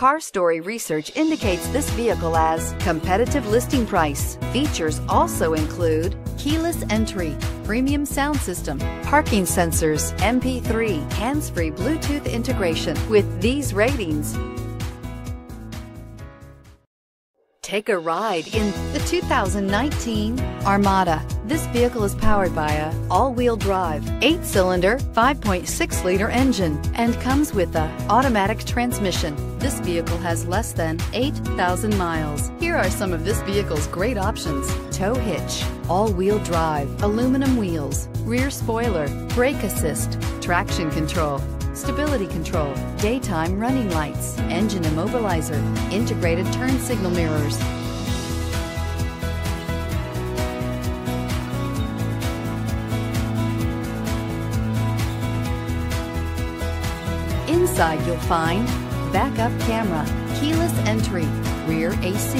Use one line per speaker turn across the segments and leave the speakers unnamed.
Car Story research indicates this vehicle as competitive listing price. Features also include keyless entry, premium sound system, parking sensors, MP3, hands-free Bluetooth integration. With these ratings, Take a ride in the 2019 Armada. This vehicle is powered by a all-wheel drive, 8-cylinder, 5.6-liter engine and comes with a automatic transmission. This vehicle has less than 8,000 miles. Here are some of this vehicle's great options. Tow hitch, all-wheel drive, aluminum wheels, rear spoiler, brake assist, traction control, stability control, daytime running lights, engine immobilizer, integrated turn signal mirrors. Inside you'll find backup camera, keyless entry, rear AC,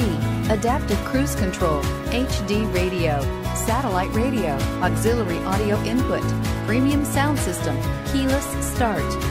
adaptive cruise control, HD radio, satellite radio, auxiliary audio input, premium sound system, keyless start,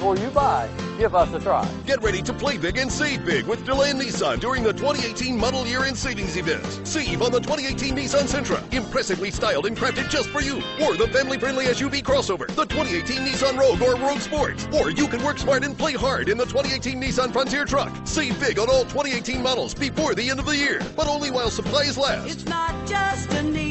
Before you buy, give us a try.
Get ready to play big and save big with Deland Nissan during the 2018 model year end savings event. Save on the 2018 Nissan Sentra, impressively styled and crafted just for you. Or the family-friendly SUV crossover, the 2018 Nissan Rogue or Rogue Sport. Or you can work smart and play hard in the 2018 Nissan Frontier truck. Save big on all 2018 models before the end of the year, but only while supplies last.
It's not just a Nissan.